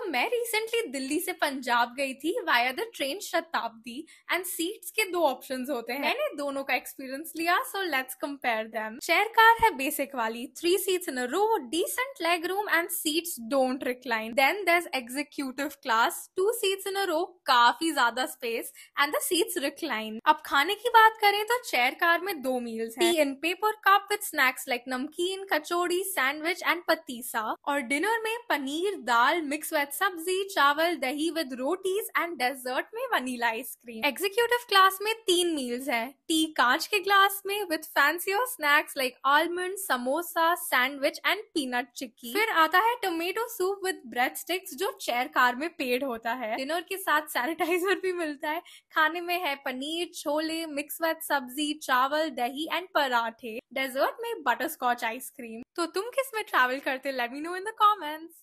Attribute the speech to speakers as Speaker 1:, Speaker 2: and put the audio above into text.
Speaker 1: तो मैं रिसेंटली दिल्ली से पंजाब गई थी via the train Shatabdi and seats के दो ऑप्शंस होते हैं। मैंने दोनों का एक्सपीरियंस लिया so let's compare them chair car है बेसिक वाली three seats in a row decent leg room and seats don't recline then there executive class two seats in a row काफ़ी ज़्यादा space and the seats recline अब खाने की बात करें तो चेयर कार में दो मील्स हैं। In paper cup with snacks like namkeen kachori sandwich and patisa और डिनर में पनीर, दाल मिक्स वेज सब्ज़ी चावल दही विद रोटीज एंड डेजर्ट में vanilla ice cream executive class में तीन मील्स हैं। टी कांच के ग्लास में with fancier snacks like almond samosa sandwich and peanut chikki फिर आता है tomato soup with bread sticks जो चेयर कार में पेड होता है। डिनर के साथ सैनिटाइजर भी मिलता है। खाने में है पनीर, छोले मिक्स वेज सब्ज़ी चावल दही एंड पराठे डेजर्ट में बटर स्कॉच आइसक्रीम तो तुम किसमें ट्रैवल करते? Let me know in the comments